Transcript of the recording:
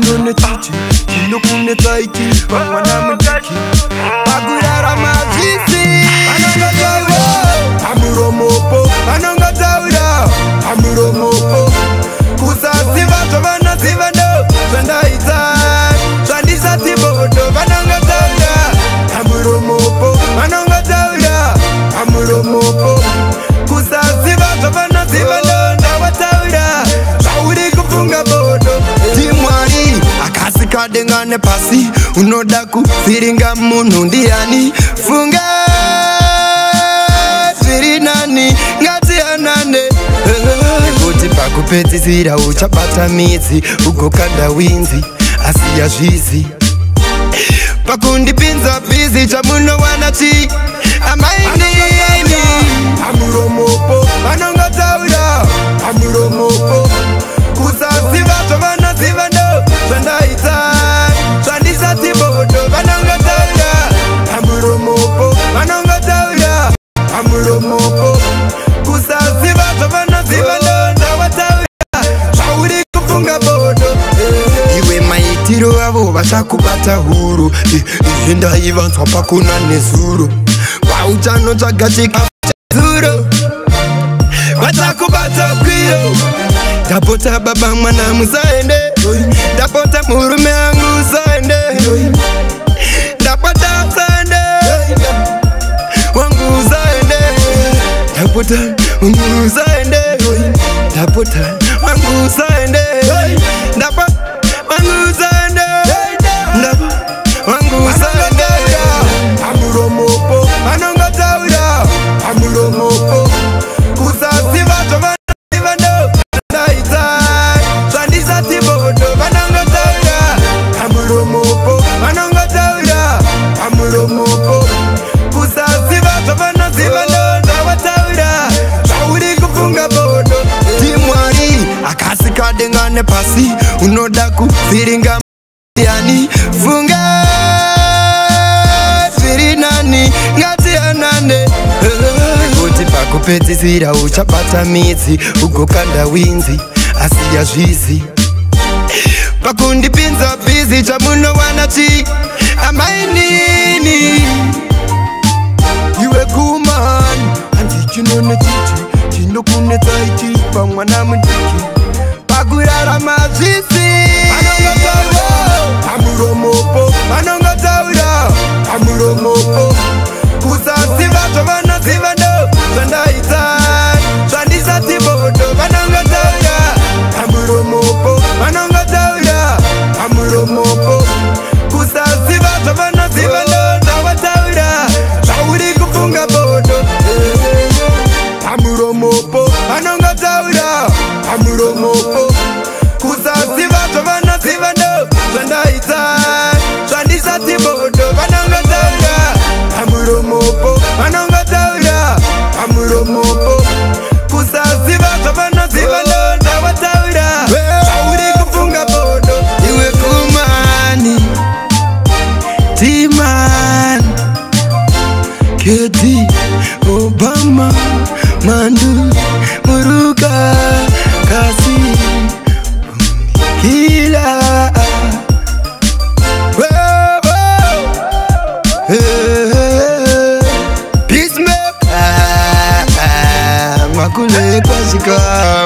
chinone chichi chinokune taiti vamwana mudiki pakurara madzisi vanonotaiwa madenga nepasi unoda kuviringa munhu ndiani funge zviri nani ngatianane nekuti pakupedzisira uchabata midzi ugokanda winzi asi yazvizi pakundipinza bizi chamunowana chi amaindi Ama. vavo vachakubata huru ihe ndaivanzwa pakuna nezuro pautano tsvaga chikazuro vachakubata kwiyo ndapota baba mwana musaende ndapota murume angu usaende ndapota saende wangu usaende ndapota wangu usaende ndapota wangu usaende nepasi unoda kuviringa yani funga zviri nani ngatianane ekuti pakupedzisira uchabata midzi ugokanda winzi asiyazvizi pakundipinza bhizi chamunowana chii kuruka kasi kila peace eh, eh, eh. Peacemaker, ah, ah, ah. makulekwa shikao